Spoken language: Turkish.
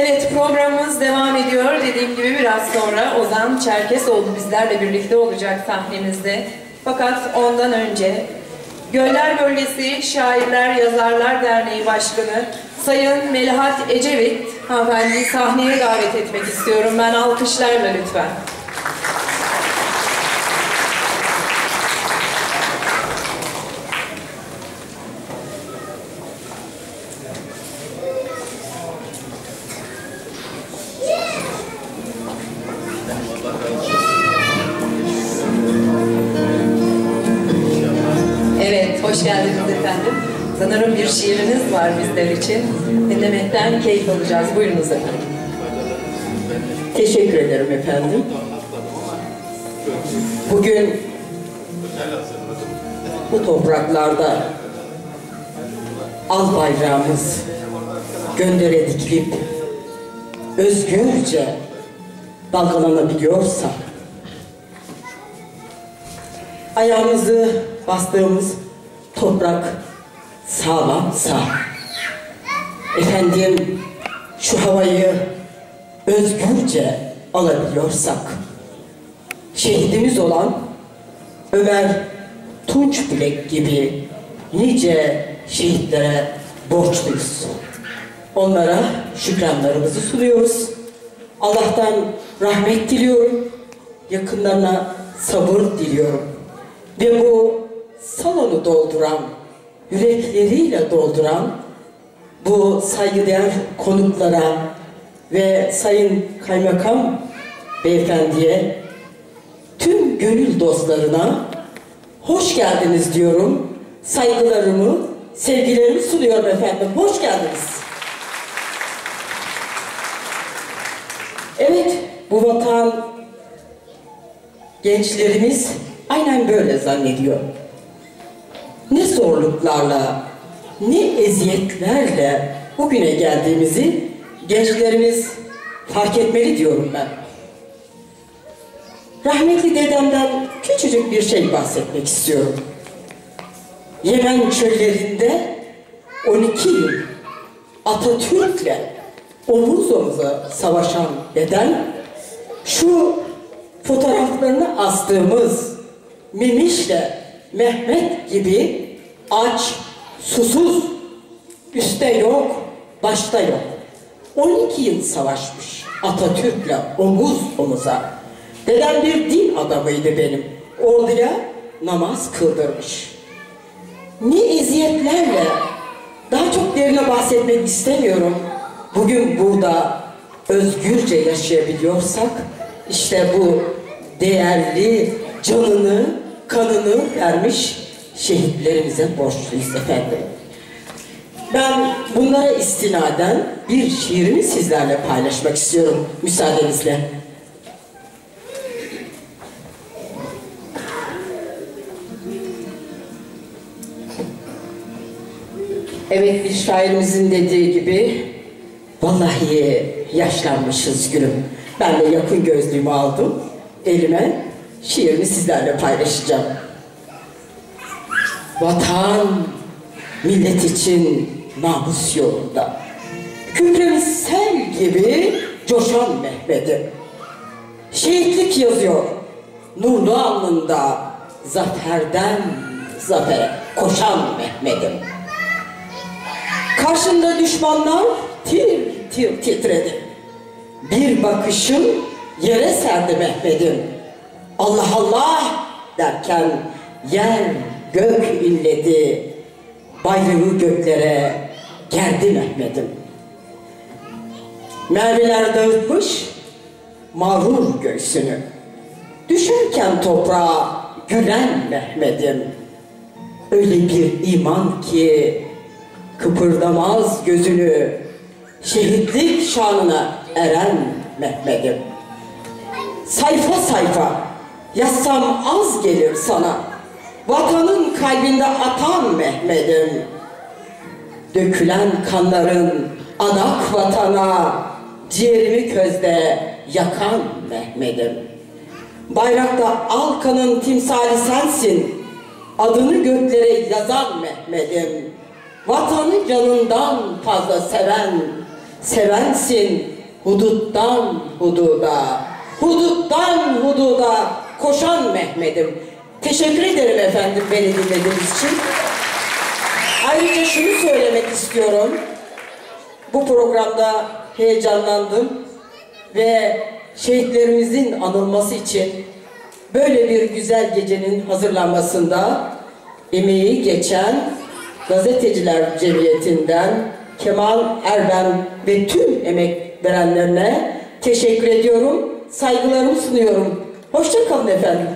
Evet programımız devam ediyor. Dediğim gibi biraz sonra Ozan Çerkesoğlu bizlerle birlikte olacak sahnemizde. Fakat ondan önce Göller Bölgesi Şairler Yazarlar Derneği Başkanı Sayın Melihat Ecevit hanımefendiyi sahneye davet etmek istiyorum. Ben alkışlarla lütfen. Hoş geldiniz efendim. Sanırım bir şiiriniz var bizler için. Dinlemekten keyif alacağız. Buyurunuz efendim. Teşekkür ederim efendim. Bugün bu topraklarda al bayrağımız göndere dikilip özgürce dalgalanabiliyorsa ayağımızı bastığımız toprak sağlamsa efendim şu havayı özgürce alabiliyorsak şehidimiz olan Ömer Tunç Bilek gibi nice şehitlere borçluyuz. Onlara şükranlarımızı sunuyoruz. Allah'tan rahmet diliyorum. Yakınlarına sabır diliyorum. Ve bu salonu dolduran, yürekleriyle dolduran bu saygıdeğer konuklara ve Sayın Kaymakam Beyefendiye tüm gönül dostlarına hoş geldiniz diyorum. Saygılarımı, sevgilerimi sunuyorum efendim. Hoş geldiniz. Evet, bu vatan gençlerimiz aynen böyle zannediyor. Ne zorluklarla, ne eziyetlerle bugüne geldiğimizi gençlerimiz fark etmeli diyorum ben. Rahmetli dedemden küçücük bir şey bahsetmek istiyorum. Yemen çöllerinde 12 yıl Atatürk'le omuz omuza savaşan dedem şu fotoğraflarını astığımız Memiş'le Mehmet gibi aç, susuz, üstte yok, başta yok. 12 yıl savaşmış Atatürk'le omuz omuza. Dedem bir din adamıydı benim. Orduya namaz kıldırmış. Ne eziyetlerle, daha çok derine bahsetmek istemiyorum. Bugün burada özgürce yaşayabiliyorsak, işte bu değerli canını, kanını vermiş şehitlerimize borçluyuz efendim. Ben bunlara istinaden bir şiirimi sizlerle paylaşmak istiyorum müsaadenizle. Evet bir şairimizin dediği gibi vallahi yaşlanmışız gülüm. Ben de yakın gözlüğümü aldım elime şiirimi sizlerle paylaşacağım. Vatan millet için namus yolunda. Kükremiz sel gibi coşan Mehmet'im. Şehitlik yazıyor nurlu alnında zaferden zafere koşan Mehmet'im. Karşında düşmanlar tir tir titredi. Bir bakışım yere serdi Mehmet'im. Allah Allah derken yer gök inledi. Bayrağı göklere gerdi Mehmet'im. Mermiler dağıtmış mağrur göğsünü. Düşerken toprağa gülen Mehmet'im. Öyle bir iman ki kıpırdamaz gözünü şehitlik şanına eren Mehmet'im. Sayfa sayfa yazsam az gelir sana. Vatanın kalbinde atan Mehmet'im. Dökülen kanların anak vatana ciğerimi közde yakan Mehmet'im. Bayrakta Alkan'ın timsali sensin. Adını göklere yazan Mehmet'im. Vatanı canından fazla seven Sevensin huduttan hududa, huduttan hududa koşan Mehmet'im. Teşekkür ederim efendim beni dinlediğiniz için. Ayrıca şunu söylemek istiyorum. Bu programda heyecanlandım ve şehitlerimizin anılması için böyle bir güzel gecenin hazırlanmasında emeği geçen Gazeteciler Cemiyeti'nden Kemal Erben ve tüm emek verenlerine teşekkür ediyorum. Saygılarımı sunuyorum. Hoşça kalın efendim.